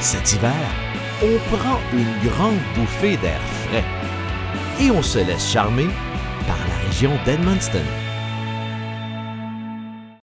Cet hiver, on prend une grande bouffée d'air frais et on se laisse charmer par la région d'Edmundston.